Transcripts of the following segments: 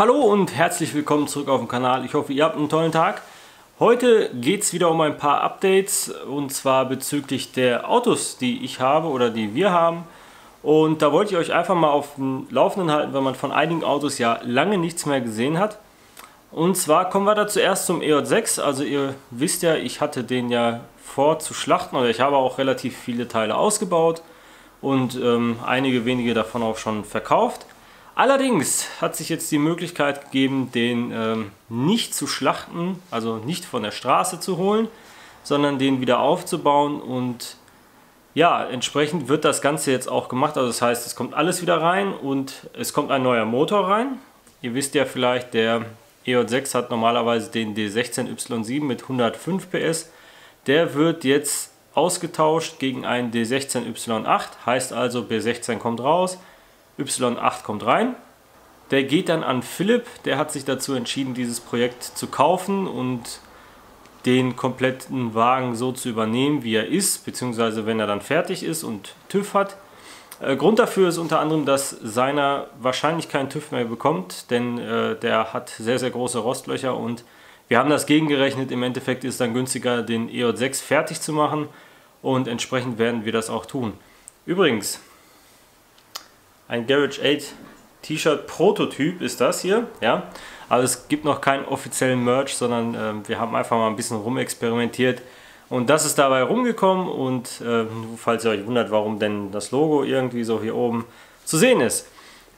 Hallo und herzlich willkommen zurück auf dem Kanal. Ich hoffe, ihr habt einen tollen Tag. Heute geht es wieder um ein paar Updates und zwar bezüglich der Autos, die ich habe oder die wir haben. Und da wollte ich euch einfach mal auf dem Laufenden halten, weil man von einigen Autos ja lange nichts mehr gesehen hat. Und zwar kommen wir da zuerst zum EJ6. Also ihr wisst ja, ich hatte den ja vor zu schlachten oder ich habe auch relativ viele Teile ausgebaut und ähm, einige wenige davon auch schon verkauft. Allerdings hat sich jetzt die Möglichkeit gegeben, den ähm, nicht zu schlachten, also nicht von der Straße zu holen, sondern den wieder aufzubauen und ja, entsprechend wird das Ganze jetzt auch gemacht. Also das heißt, es kommt alles wieder rein und es kommt ein neuer Motor rein. Ihr wisst ja vielleicht, der EJ6 hat normalerweise den D16Y7 mit 105 PS. Der wird jetzt ausgetauscht gegen einen D16Y8, heißt also B16 kommt raus, Y8 kommt rein. Der geht dann an Philipp, der hat sich dazu entschieden, dieses Projekt zu kaufen und den kompletten Wagen so zu übernehmen, wie er ist, beziehungsweise wenn er dann fertig ist und TÜV hat. Äh, Grund dafür ist unter anderem, dass seiner wahrscheinlich keinen TÜV mehr bekommt, denn äh, der hat sehr, sehr große Rostlöcher und wir haben das gegengerechnet. Im Endeffekt ist es dann günstiger, den EJ6 fertig zu machen und entsprechend werden wir das auch tun. Übrigens, ein Garage 8 T-Shirt Prototyp ist das hier, ja. Aber es gibt noch keinen offiziellen Merch, sondern äh, wir haben einfach mal ein bisschen rumexperimentiert. Und das ist dabei rumgekommen und äh, falls ihr euch wundert, warum denn das Logo irgendwie so hier oben zu sehen ist.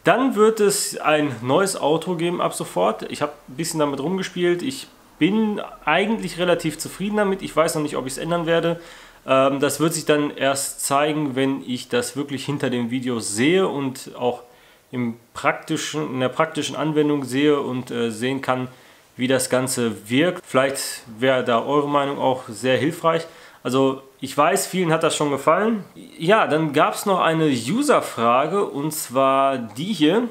Dann wird es ein neues Auto geben ab sofort. Ich habe ein bisschen damit rumgespielt. Ich bin eigentlich relativ zufrieden damit. Ich weiß noch nicht, ob ich es ändern werde. Ähm, das wird sich dann erst zeigen, wenn ich das wirklich hinter dem Video sehe und auch im praktischen, in der praktischen Anwendung sehe und äh, sehen kann, wie das Ganze wirkt. Vielleicht wäre da eure Meinung auch sehr hilfreich. Also ich weiß, vielen hat das schon gefallen. Ja, dann gab es noch eine User-Frage und zwar die hier.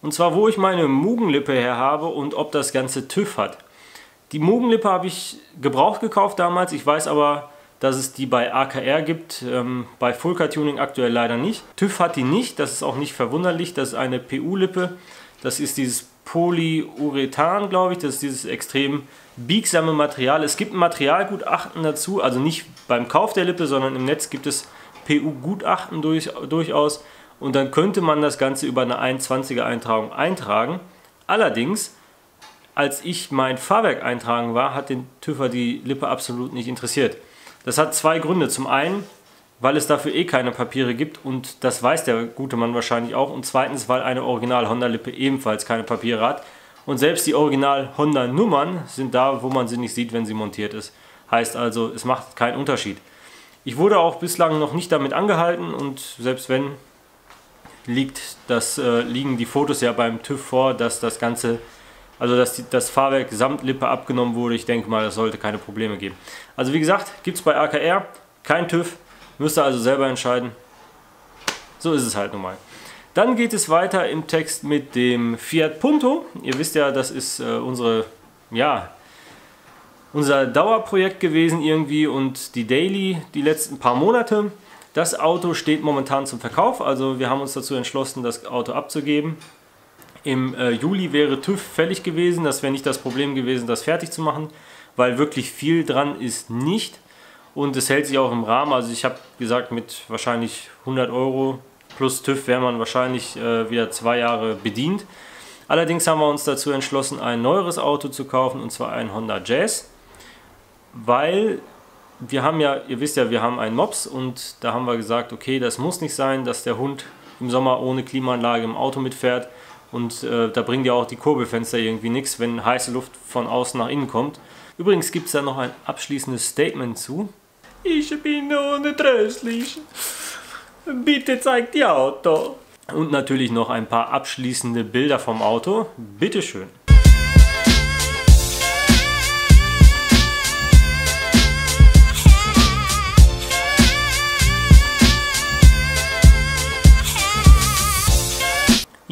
Und zwar, wo ich meine Mugenlippe her habe und ob das Ganze TÜV hat. Die Mugenlippe habe ich gebraucht gekauft damals. Ich weiß aber dass es die bei AKR gibt, ähm, bei Fulka Tuning aktuell leider nicht. TÜV hat die nicht, das ist auch nicht verwunderlich, das ist eine PU-Lippe, das ist dieses Polyurethan, glaube ich, das ist dieses extrem biegsame Material. Es gibt ein Materialgutachten dazu, also nicht beim Kauf der Lippe, sondern im Netz gibt es PU-Gutachten durch, durchaus und dann könnte man das Ganze über eine 1,20er Eintragung eintragen. Allerdings, als ich mein Fahrwerk eintragen war, hat den TÜVer die Lippe absolut nicht interessiert. Das hat zwei Gründe. Zum einen, weil es dafür eh keine Papiere gibt und das weiß der gute Mann wahrscheinlich auch. Und zweitens, weil eine Original-Honda-Lippe ebenfalls keine Papiere hat. Und selbst die Original-Honda-Nummern sind da, wo man sie nicht sieht, wenn sie montiert ist. Heißt also, es macht keinen Unterschied. Ich wurde auch bislang noch nicht damit angehalten und selbst wenn, liegt das, äh, liegen die Fotos ja beim TÜV vor, dass das Ganze also dass die, das Fahrwerk samt Lippe abgenommen wurde. Ich denke mal, das sollte keine Probleme geben. Also wie gesagt, gibt es bei AKR kein TÜV. Müsst ihr also selber entscheiden. So ist es halt nun mal. Dann geht es weiter im Text mit dem Fiat Punto. Ihr wisst ja, das ist äh, unsere, ja, unser Dauerprojekt gewesen irgendwie und die Daily die letzten paar Monate. Das Auto steht momentan zum Verkauf, also wir haben uns dazu entschlossen, das Auto abzugeben. Im äh, Juli wäre TÜV fällig gewesen, das wäre nicht das Problem gewesen, das fertig zu machen, weil wirklich viel dran ist nicht und es hält sich auch im Rahmen. Also ich habe gesagt, mit wahrscheinlich 100 Euro plus TÜV wäre man wahrscheinlich äh, wieder zwei Jahre bedient. Allerdings haben wir uns dazu entschlossen, ein neueres Auto zu kaufen und zwar ein Honda Jazz, weil wir haben ja, ihr wisst ja, wir haben einen Mops und da haben wir gesagt, okay, das muss nicht sein, dass der Hund im Sommer ohne Klimaanlage im Auto mitfährt und äh, da bringen ja auch die Kurbelfenster irgendwie nichts, wenn heiße Luft von außen nach innen kommt. Übrigens gibt es da noch ein abschließendes Statement zu. Ich bin unertröstlich. Bitte zeigt die Auto. Und natürlich noch ein paar abschließende Bilder vom Auto. Bitteschön.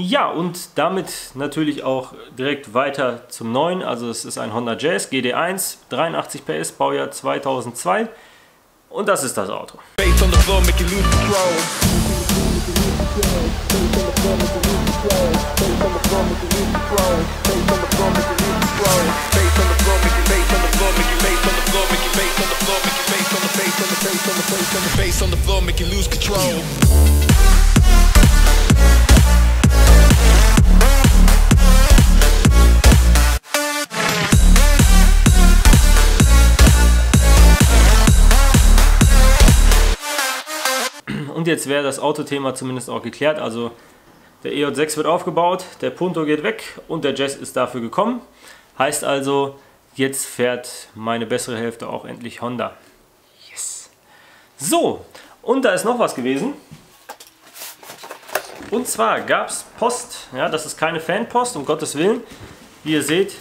Ja, und damit natürlich auch direkt weiter zum neuen. Also es ist ein Honda Jazz GD1, 83 PS, Baujahr 2002. Und das ist das Auto. Based on the floor, make you lose control. Jetzt wäre das Autothema zumindest auch geklärt. Also der EJ6 wird aufgebaut, der Punto geht weg und der Jazz ist dafür gekommen. Heißt also, jetzt fährt meine bessere Hälfte auch endlich Honda. Yes! So, und da ist noch was gewesen. Und zwar gab es Post. Ja, das ist keine Fanpost, um Gottes Willen. Wie ihr seht,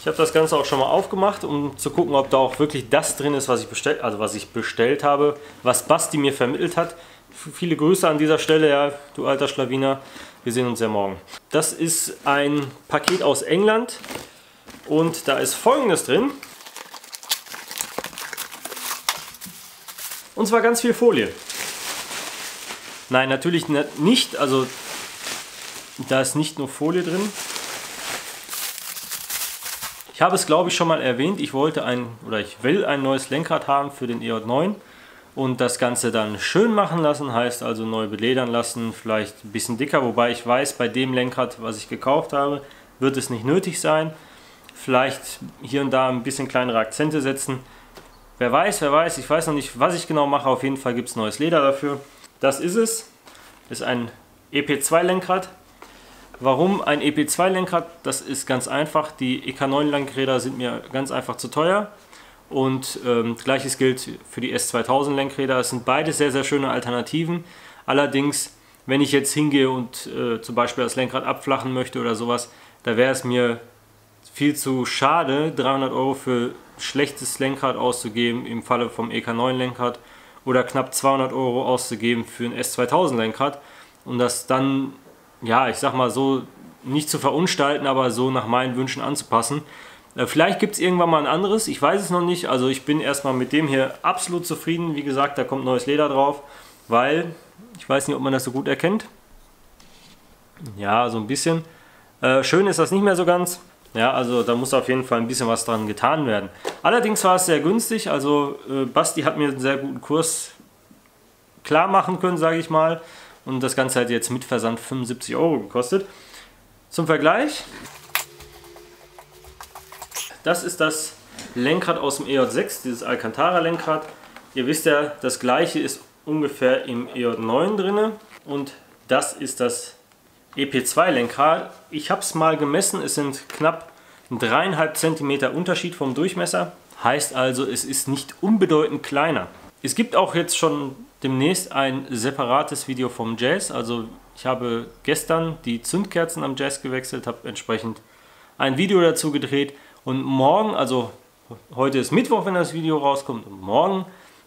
ich habe das Ganze auch schon mal aufgemacht, um zu gucken, ob da auch wirklich das drin ist, was ich bestellt, also was ich bestellt habe, was Basti mir vermittelt hat. Viele Grüße an dieser Stelle, ja, du alter Schlawiner. Wir sehen uns ja morgen. Das ist ein Paket aus England und da ist folgendes drin. Und zwar ganz viel Folie. Nein, natürlich nicht, also da ist nicht nur Folie drin. Ich habe es glaube ich schon mal erwähnt, ich wollte ein oder ich will ein neues Lenkrad haben für den EJ9 und das Ganze dann schön machen lassen, heißt also neu beledern lassen, vielleicht ein bisschen dicker, wobei ich weiß, bei dem Lenkrad, was ich gekauft habe, wird es nicht nötig sein. Vielleicht hier und da ein bisschen kleinere Akzente setzen. Wer weiß, wer weiß, ich weiß noch nicht, was ich genau mache, auf jeden Fall gibt es neues Leder dafür. Das ist es, ist ein EP2 Lenkrad. Warum ein EP2 Lenkrad? Das ist ganz einfach, die EK9 Lenkräder sind mir ganz einfach zu teuer. Und ähm, gleiches gilt für die S2000 Lenkräder. Es sind beide sehr, sehr schöne Alternativen. Allerdings, wenn ich jetzt hingehe und äh, zum Beispiel das Lenkrad abflachen möchte oder sowas, da wäre es mir viel zu schade, 300 Euro für schlechtes Lenkrad auszugeben im Falle vom EK9 Lenkrad oder knapp 200 Euro auszugeben für ein S2000 Lenkrad und das dann, ja, ich sag mal so, nicht zu verunstalten, aber so nach meinen Wünschen anzupassen. Äh, vielleicht gibt es irgendwann mal ein anderes, ich weiß es noch nicht. Also ich bin erstmal mit dem hier absolut zufrieden. Wie gesagt, da kommt neues Leder drauf, weil, ich weiß nicht, ob man das so gut erkennt. Ja, so ein bisschen. Äh, schön ist das nicht mehr so ganz. Ja, also da muss auf jeden Fall ein bisschen was dran getan werden. Allerdings war es sehr günstig. Also äh, Basti hat mir einen sehr guten Kurs klar machen können, sage ich mal. Und das Ganze hat jetzt mit Versand 75 Euro gekostet. Zum Vergleich, das ist das Lenkrad aus dem EJ6, dieses Alcantara-Lenkrad. Ihr wisst ja, das gleiche ist ungefähr im EJ9 drin und das ist das EP2-Lenkrad. Ich habe es mal gemessen, es sind knapp 3,5 cm Unterschied vom Durchmesser. Heißt also, es ist nicht unbedeutend kleiner. Es gibt auch jetzt schon demnächst ein separates Video vom Jazz. Also ich habe gestern die Zündkerzen am Jazz gewechselt, habe entsprechend ein Video dazu gedreht. Und morgen, also heute ist Mittwoch, wenn das Video rauskommt, und morgen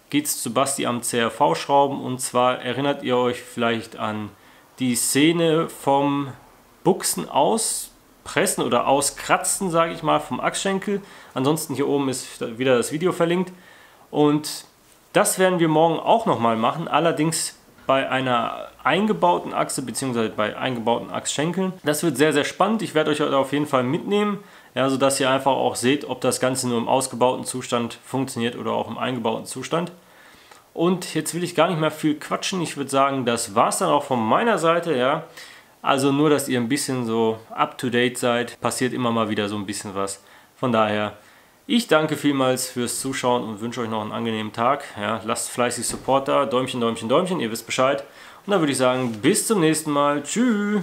geht es zu Basti am CRV-Schrauben. Und zwar erinnert ihr euch vielleicht an die Szene vom Buchsen auspressen oder auskratzen, sage ich mal, vom Achsschenkel. Ansonsten hier oben ist wieder das Video verlinkt. Und das werden wir morgen auch nochmal machen, allerdings bei einer eingebauten Achse bzw. bei eingebauten Achsschenkeln. Das wird sehr, sehr spannend. Ich werde euch auf jeden Fall mitnehmen ja, sodass ihr einfach auch seht, ob das Ganze nur im ausgebauten Zustand funktioniert oder auch im eingebauten Zustand. Und jetzt will ich gar nicht mehr viel quatschen. Ich würde sagen, das war es dann auch von meiner Seite. Ja. Also nur, dass ihr ein bisschen so up-to-date seid. Passiert immer mal wieder so ein bisschen was. Von daher, ich danke vielmals fürs Zuschauen und wünsche euch noch einen angenehmen Tag. Ja, lasst fleißig Support da. Däumchen, Däumchen, Däumchen. Ihr wisst Bescheid. Und dann würde ich sagen, bis zum nächsten Mal. Tschüss.